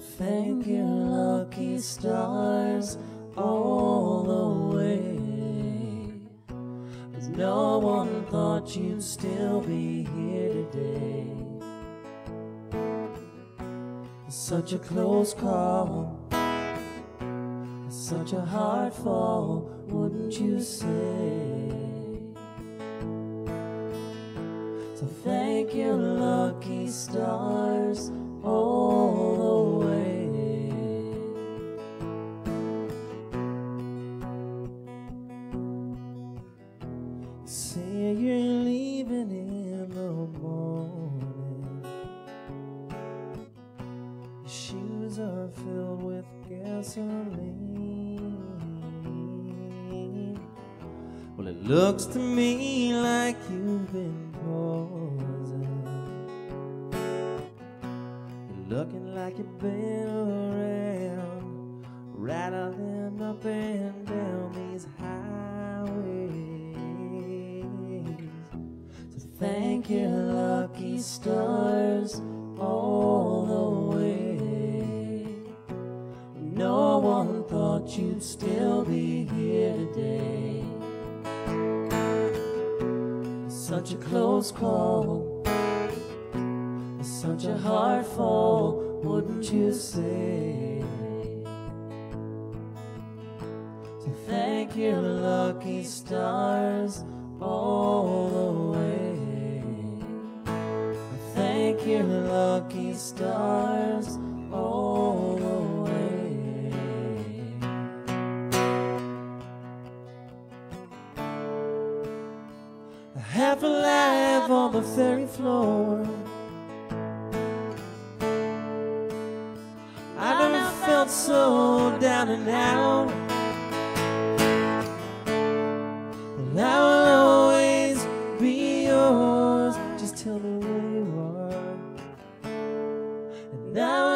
Thank your lucky stars all the way. Cause no one thought you'd still be here today. Such a close call, such a hard fall, wouldn't you say? So thank your lucky stars all Say you're leaving in the morning. Your shoes are filled with gasoline. Well, it looks to me like you've been poisoned. You're looking like you've been around, rattling up and down these highways. Thank your lucky stars all the way. No one thought you'd still be here today. Such a close call, such a hard fall, wouldn't you say? So thank your lucky stars your lucky stars all the way. Half alive on the ferry floor. I never felt so down and out. But Mm.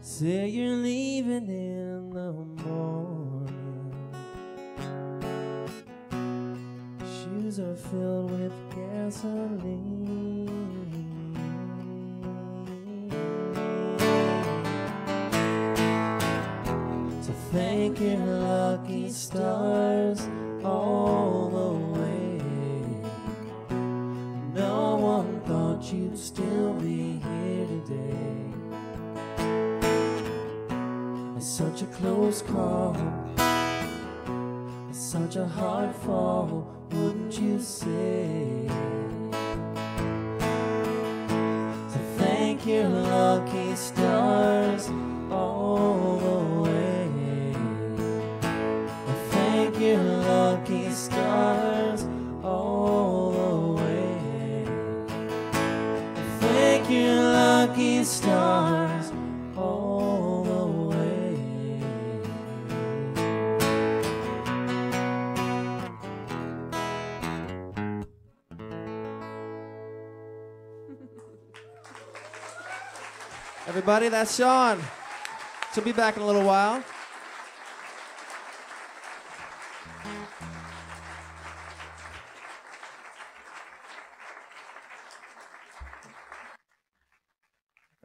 Say you're leaving in the morning. Shoes are filled with gasoline. Your lucky stars all the way. No one thought you'd still be here today. It's such a close call, it's such a hard fall, wouldn't you say? So thank your lucky stars stars all the way. Everybody, that's Shawn. She'll be back in a little while.